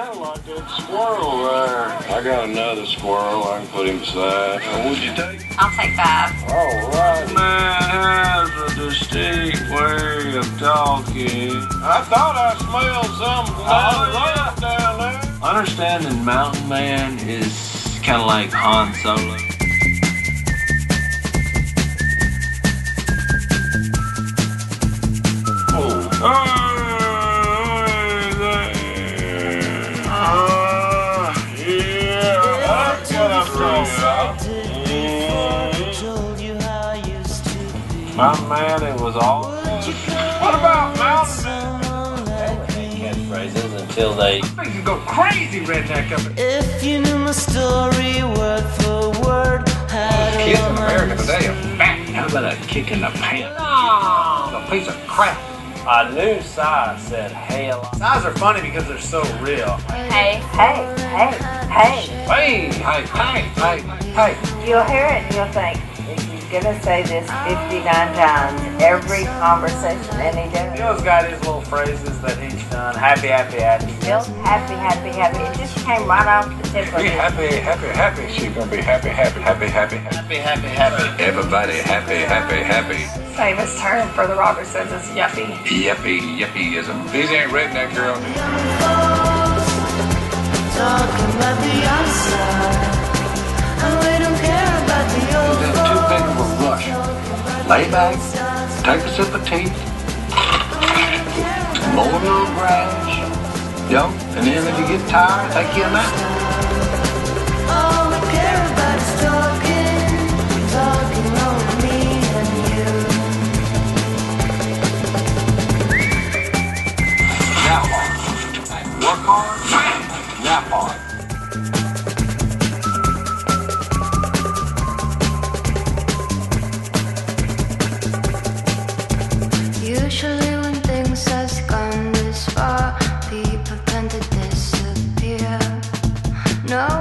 kind of like that squirrel there. I got another squirrel. I can put him aside. Uh, what'd you take? I'll take five. All right. Man has a distinct way of talking. I thought I smelled something oh, yeah. down there. Understanding Mountain Man is kind of like Han Solo. Mountain Man, it was all. What about Mountain Man? Catchphrases until they. You can go crazy, redneck up If you knew my story word for word, how do Kids in America today are fat. How about a kick in the pants? A piece of crap. I knew Si said hey a lot. Size are funny because they're so real. Hey, hey, hey, hey. Hey, hey, hey, hey, hey. You'll hear it and you'll think, if he's gonna say this 59 times, every conversation, and he does. Phil's got his little phrases that he's done. Happy, happy, happy. Phil's happy, happy, happy. It just came right off the tip of Be his happy, happy, happy. She's gonna be happy, happy, happy, happy, happy. Happy, happy, happy. Everybody happy, happy, happy. Famous term for the Robertsons is yuppie. Yippee, yippieism. These ain't redneck girl. talking about the outside? And we don't care Lay back, take a sip of tea, mow little grass, yo, and then if you get tired, take you a nap. No.